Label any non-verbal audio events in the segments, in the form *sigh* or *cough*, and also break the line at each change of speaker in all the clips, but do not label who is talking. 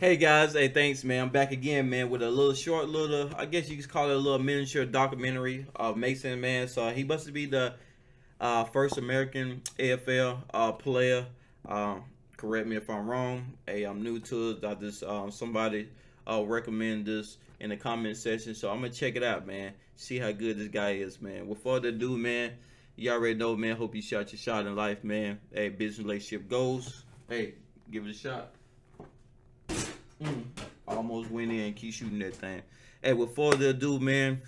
Hey guys, hey thanks man. I'm back again, man, with a little short little I guess you could call it a little miniature documentary of Mason, man. So he must be the uh, first American AFL uh, player. Uh, correct me if I'm wrong. Hey, I'm new to it. I just um, somebody uh, recommend this in the comment section, so I'm gonna check it out, man. See how good this guy is, man. With further ado, man, you already know, man. Hope you shot your shot in life, man. Hey, business relationship goals. Hey, give it a shot. Mm, almost went in. Keep shooting that thing. Hey, with further ado, man.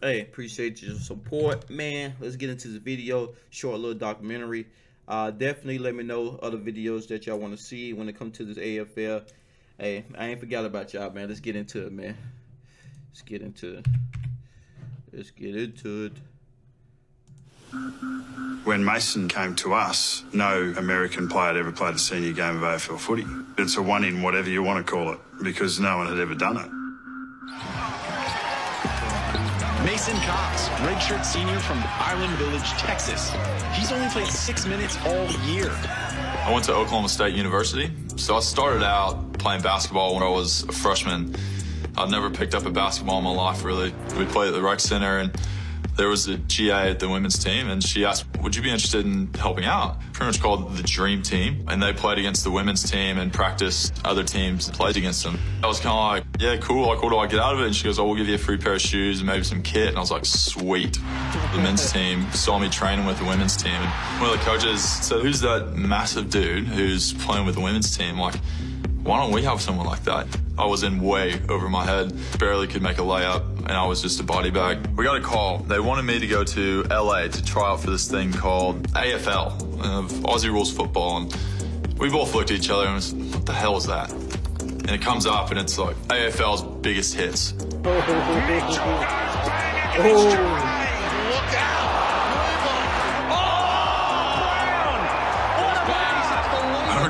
Hey, appreciate your support, man. Let's get into the video. Short little documentary. Uh, definitely let me know other videos that y'all want to see when it comes to this AFL. Hey, I ain't forgot about y'all, man. Let's get into it, man. Let's get into it. Let's get into it.
When Mason came to us, no American player had ever played a senior game of AFL footy. It's a one in whatever you want to call it because no one had ever done it.
Mason Cox, redshirt senior from Island Village, Texas. He's only played six minutes all year.
I went to Oklahoma State University. So I started out playing basketball when I was a freshman. I'd never picked up a basketball in my life, really. We played at the rec center, and there was a GA at the women's team, and she asked, Would you be interested in helping out? Pretty much called the Dream Team. And they played against the women's team and practiced other teams and played against them. I was kind of like, Yeah, cool. Like, what do I get out of it? And she goes, Oh, we'll give you a free pair of shoes and maybe some kit. And I was like, Sweet. The men's *laughs* team saw me training with the women's team. And one of the coaches said, Who's that massive dude who's playing with the women's team? Like, why don't we have someone like that? I was in way over my head, barely could make a layup, and I was just a body bag. We got a call. They wanted me to go to LA to try out for this thing called AFL, uh, Aussie Rules Football, and we both looked at each other and was, what the hell is that? And it comes up and it's like AFL's biggest hits. I *laughs*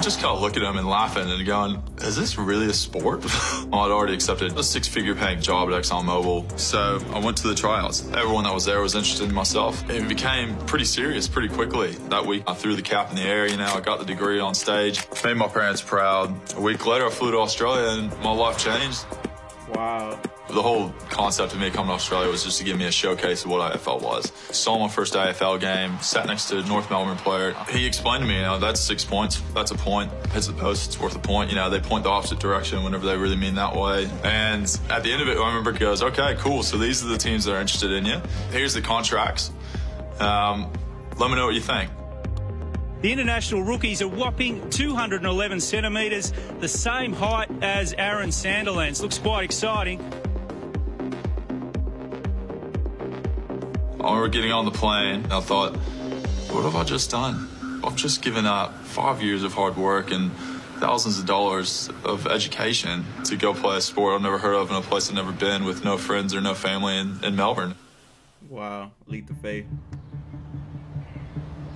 just kind of looking at him and laughing and going, is this really a sport? *laughs* I'd already accepted a six figure paying job at ExxonMobil. So I went to the tryouts. Everyone that was there was interested in myself. It became pretty serious pretty quickly. That week, I threw the cap in the air, you know, I got the degree on stage, made my parents proud. A week later, I flew to Australia and my life changed.
Wow.
The whole concept of me coming to Australia was just to give me a showcase of what AFL was. Saw my first AFL game, sat next to a North Melbourne player. He explained to me, you know, that's six points. That's a point. Hits the post, it's worth a point. You know, they point the opposite direction whenever they really mean that way. And at the end of it, I remember he goes, okay, cool. So these are the teams that are interested in you. Here's the contracts. Um, let me know what you think.
The international rookies are whopping 211 centimetres, the same height as Aaron Sandilands. Looks quite exciting.
I remember getting on the plane, and I thought, what have I just done? I've just given up five years of hard work and thousands of dollars of education to go play a sport I've never heard of in a place I've never been with no friends or no family in, in Melbourne.
Wow. Leap the faith.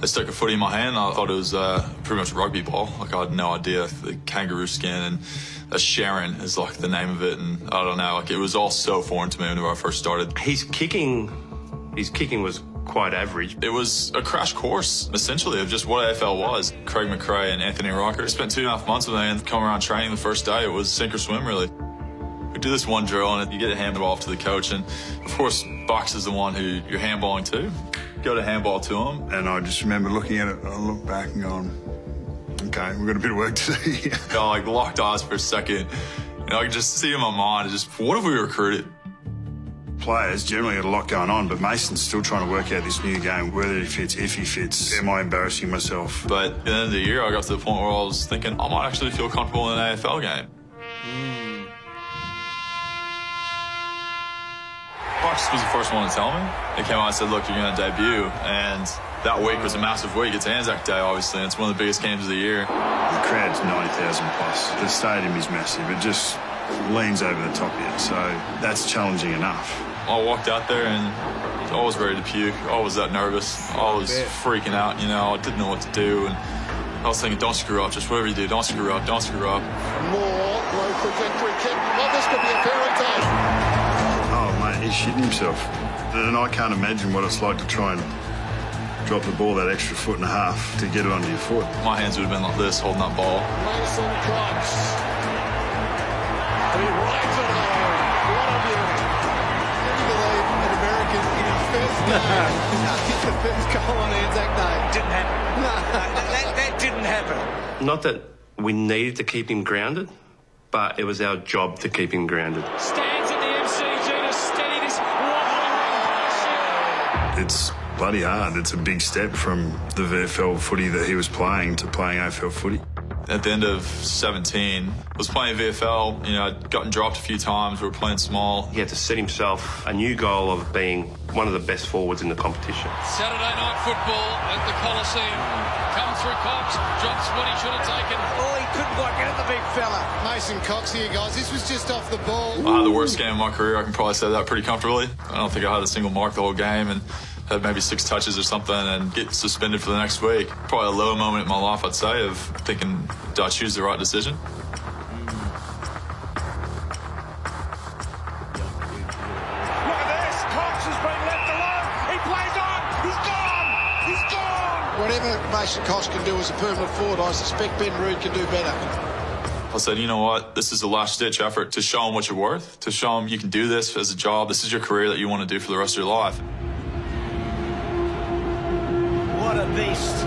I stuck a footy in my hand. I thought it was uh, pretty much a rugby ball. Like I had no idea the kangaroo skin and a Sherrin is like the name of it, and I don't know. Like it was all so foreign to me when I first started.
He's kicking, his kicking was quite average.
It was a crash course, essentially, of just what AFL was. Craig McRae and Anthony Rocca spent two and a half months with me and come around training the first day. It was sink or swim, really. Do this one drill and you get a handball off to the coach, and of course, Bucks is the one who you're handballing to. Go to handball to him.
And I just remember looking at it, I looked back and going, okay, we've got a bit of work to do here. *laughs*
I like locked eyes for a second, and I could just see in my mind, just what if we recruited?
Players generally had a lot going on, but Mason's still trying to work out this new game, whether he fits, if he fits. Am I embarrassing myself?
But at the end of the year, I got to the point where I was thinking I might actually feel comfortable in an AFL game. Bucks was the first one to tell me. They came out and said, look, you're going to debut. And that week was a massive week. It's Anzac Day, obviously, and it's one of the biggest games of the year.
The crowd's 90,000 plus. The stadium is massive. It just leans over the top of you. So that's challenging enough.
I walked out there and I was ready to puke. I was that nervous. I was freaking out, you know. I didn't know what to do. And I was thinking, don't screw up. Just whatever you do, don't screw up. Don't screw up.
More low trajectory kick. Well, this could be a fairy tale
shitting himself. And I can't imagine what it's like to try and drop the ball that extra foot and a half to get it onto your foot.
My hands would have been like this holding that ball.
Mason Cox. He rides it home. What a beauty.
Can you believe an American in his first game *laughs* hit the first goal on Anzac Day?
Didn't happen. *laughs*
No,
that, that didn't happen.
Not that we needed to keep him grounded, but it was our job to keep him grounded.
Stand
It's bloody hard. It's a big step from the VFL footy that he was playing to playing AFL footy.
At the end of 17, was playing VFL. You know, I'd gotten dropped a few times. We were playing small.
He had to set himself a new goal of being one of the best forwards in the competition.
Saturday night football at the Coliseum. Comes through Cox, drops what he should have taken.
Oh, he couldn't quite get at the big fella. Mason Cox here, guys. This was just off the ball.
I had the worst game of my career. I can probably say that pretty comfortably. I don't think I had a single mark the whole game and had maybe six touches or something and get suspended for the next week. Probably a low moment in my life, I'd say, of thinking, did I choose the right decision?
Look at this. Cox has been left alone. He plays on. He's gone. He's gone.
Whatever Mason Cox can do as a permanent forward, I suspect Ben Reid can do better.
I said, you know what? This is a last ditch effort to show them what you're worth, to show them you can do this as a job. This is your career that you want to do for the rest of your life.
What a beast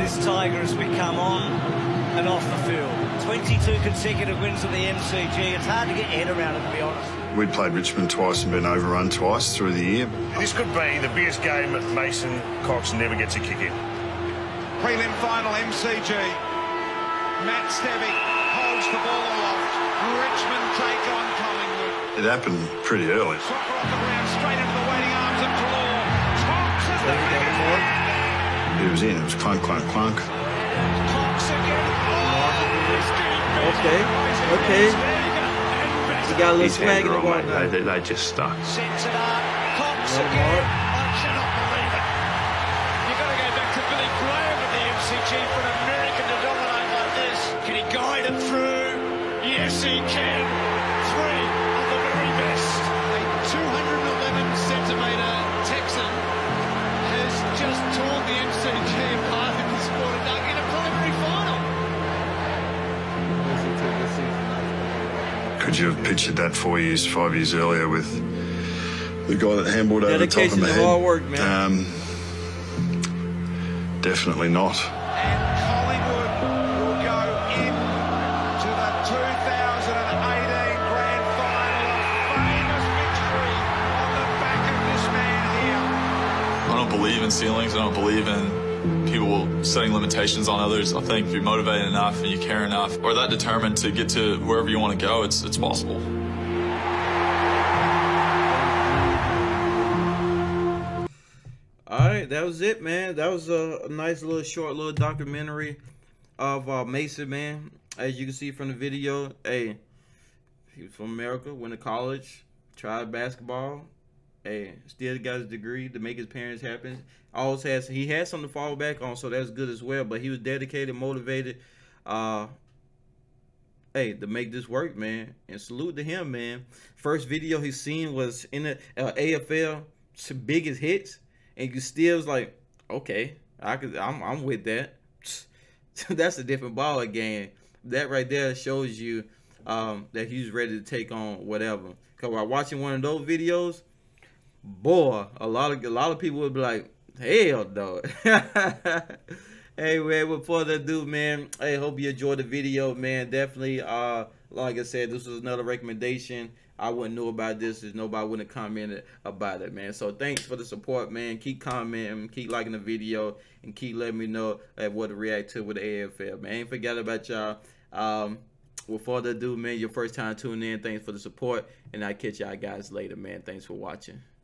this Tiger has become on and off the field. 22 consecutive wins at the MCG. It's hard to get your head around it, to be honest.
We'd played Richmond twice and been overrun twice through the year.
This could be the biggest game that Mason Cox never gets a kick in.
Prelim final MCG. Matt Stevie holds the ball aloft. Richmond take on Collingwood.
It happened pretty early.
Sock rocket round straight into the waiting arms of Treloar. Cox is the biggest.
It was in. It was clunk, clunk, clunk.
Okay, okay. You got a little swag in the
They, they just stuck.
Could you have pictured that four years, five years earlier with the guy that handballed over the top of
Dedication
my
and
head?
hard work, man.
Um, definitely not.
And Collingwood will go into the 2018 Grand Final. A famous victory on the back of this man here.
I don't believe in ceilings. I don't believe in people setting limitations on others. I think if you're motivated enough and you care enough or that determined to get to wherever you want to go, it's, it's possible.
All right, that was it, man. That was a, nice little short little documentary of uh, Mason, man. As you can see from the video, hey, he was from America, went to college, tried basketball, hey, still got his degree to make his parents happy. Always has he had something to fall back on, so that's good as well. But he was dedicated, motivated, uh, hey, to make this work, man. And salute to him, man. First video he seen was in the uh, AFL biggest hits, and you still was like, okay, I could, I'm, I'm with that. *laughs* That's a different ball game. That right there shows you um, that he's ready to take on whatever. Cause while watching one of those videos, boy, a lot of a lot of people would be like, hell no. *laughs* hey man, with further ado, man, hey, hope you enjoyed the video, man. Definitely, uh, like I said, this was another recommendation. I wouldn't know about this if nobody wouldn't commented about it, man. So thanks for the support, man. Keep commenting, keep liking the video, and keep letting me know at what to react to with the AFL, man. Ain't forget about y'all. Um, with further ado, man, your first time tuning in, thanks for the support, and I'll catch y'all guys later, man. Thanks for watching.